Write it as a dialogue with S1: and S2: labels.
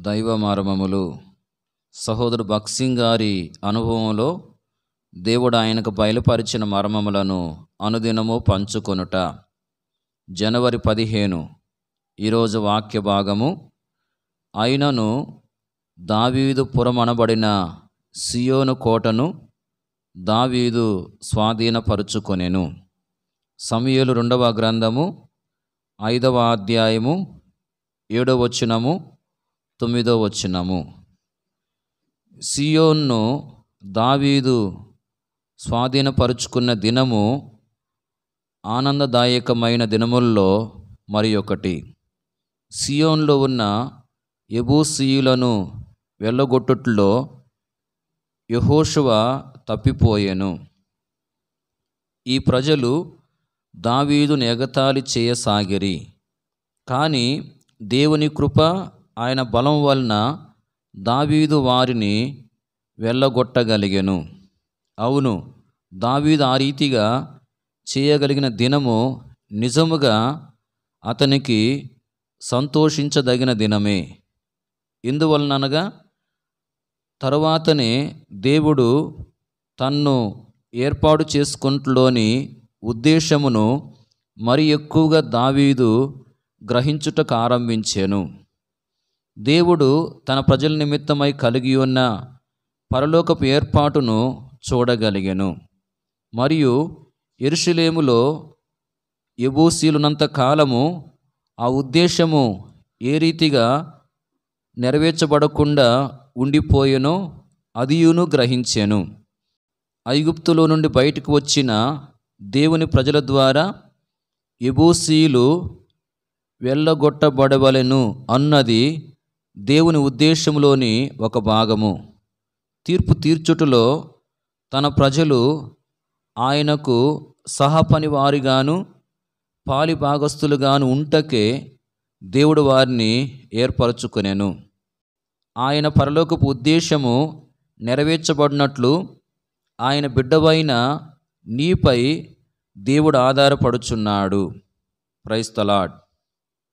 S1: దైవ మర్మములు సహోదరు భక్సింగ్ గారి అనుభవంలో దేవుడు ఆయనకు బయలుపరిచిన మర్మములను అనుదినము పంచుకొనుట. జనవరి పదిహేను. ఈరోజు వాక్య భాగము. అయినను దావీదు పురమనబడిన సియోను కోటను దావీదు స్వాధీనపరుచుకొనెను. సమయలు రెండవ గ్రంథము ఐదవ అధ్యాయము ఏడవ వచనము తొమ్మిదో వచ్చినము సియోన్ను దావీదు స్వాధీనపరుచుకున్న దినము ఆనందదాయకమైన దినముల్లో మరి ఒకటి. సియోన్లో ఉన్న ఎబూసీయులను వెళ్ళగొట్టుట్లో యహోషువ తప్పిపోయెను. ఈ ప్రజలు దావీదును ఎగతాళి చేయసాగిరి. కానీ దేవుని కృప ఆయన బలం వలన దావీదు వారిని వెళ్ళగొట్టగలిగెను. అవును దావీదు ఆ రీతిగా చేయగలిగిన దినము నిజముగా అతనికి సంతోషించదగిన దినమే. ఎందువలననగా తరువాతనే దేవుడు తన్ను ఏర్పాటు చేసుకుంటలోని ఉద్దేశమును మరి ఎక్కువగా దావీదు గ్రహించుటకు ఆరంభించాను. దేవుడు తన ప్రజల నిమిత్తమై కలిగి ఉన్న పరలోకపు ఏర్పాటును చూడగలిగాను. మరియు ఎరుషులేములో ఎబూసీలున్నంత కాలము ఆ ఉద్దేశము ఏ రీతిగా నెరవేర్చబడకుండా ఉండిపోయెనో అదియును గ్రహించాను. ఐగుప్తులో నుండి బయటకు వచ్చిన దేవుని ప్రజల ద్వారా ఎబూసీలు వెళ్ళగొట్టబడవలెను అన్నది దేవుని ఉద్దేశంలోని ఒక భాగము. తీర్పు తీర్చుటలో తన ప్రజలు ఆయనకు సహపని వారిగాను పాలి భాగస్థులుగాను ఉంటకే దేవుడు వారిని ఏర్పరచుకునేను. ఆయన పరలోకపు ఉద్దేశము నెరవేర్చబడినట్లు ఆయన బిడ్డవైన నీపై దేవుడు ఆధారపడుచున్నాడు. ప్రైస్తలాడ్